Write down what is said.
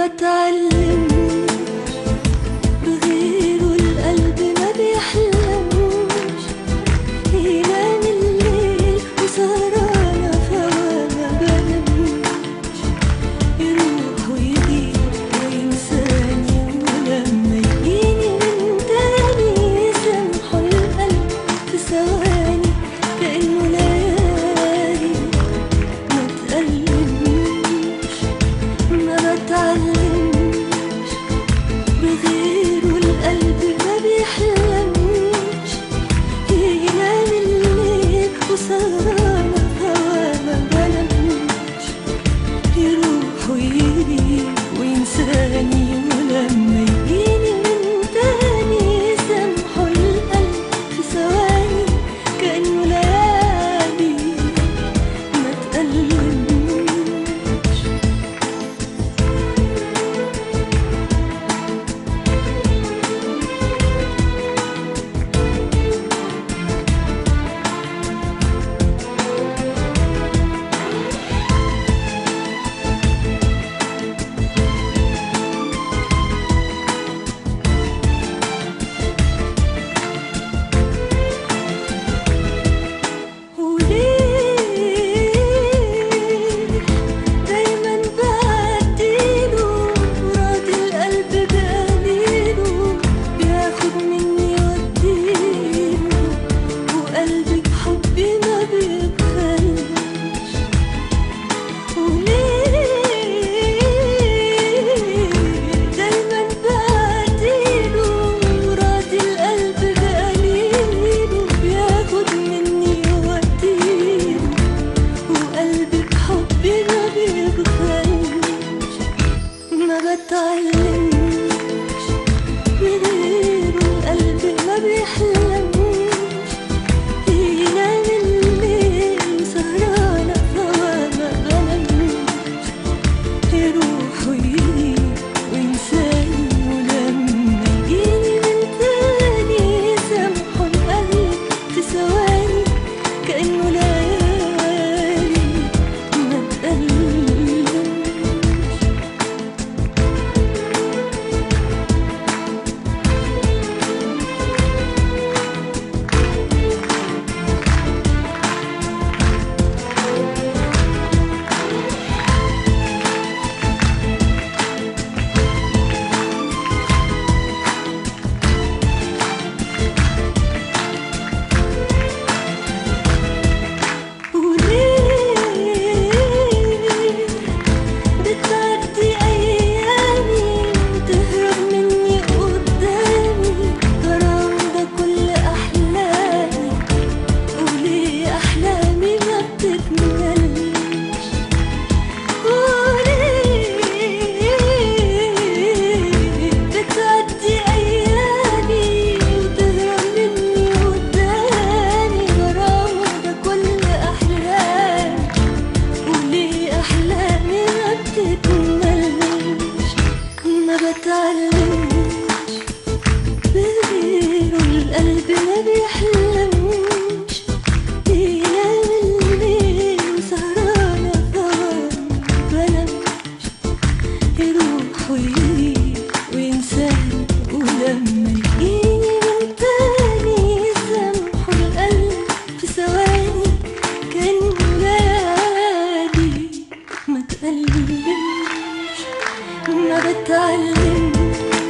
بتعلم time. ما بتعلمش. القلب ما بيحلمش. بينام الليل بلمش يروح ويجي وينساني ولما يجيني من تاني القلب. في ثواني كان ولادي ما another time.